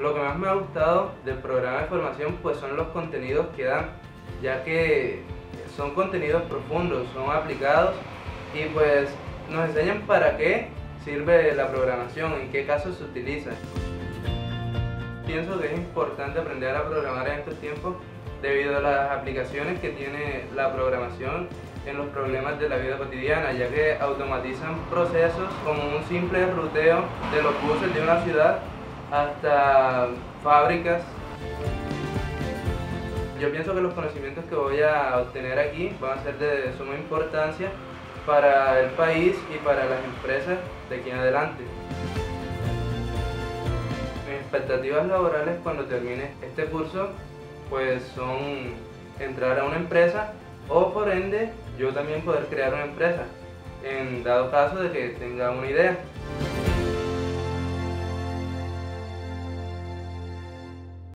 Lo que más me ha gustado del programa de formación pues son los contenidos que dan, ya que son contenidos profundos, son aplicados y pues nos enseñan para qué sirve la programación, en qué casos se utiliza. Pienso que es importante aprender a programar en estos tiempos debido a las aplicaciones que tiene la programación en los problemas de la vida cotidiana, ya que automatizan procesos como un simple ruteo de los buses de una ciudad hasta fábricas. Yo pienso que los conocimientos que voy a obtener aquí van a ser de suma importancia para el país y para las empresas de aquí en adelante. Mis expectativas laborales cuando termine este curso pues son entrar a una empresa o por ende yo también poder crear una empresa en dado caso de que tenga una idea.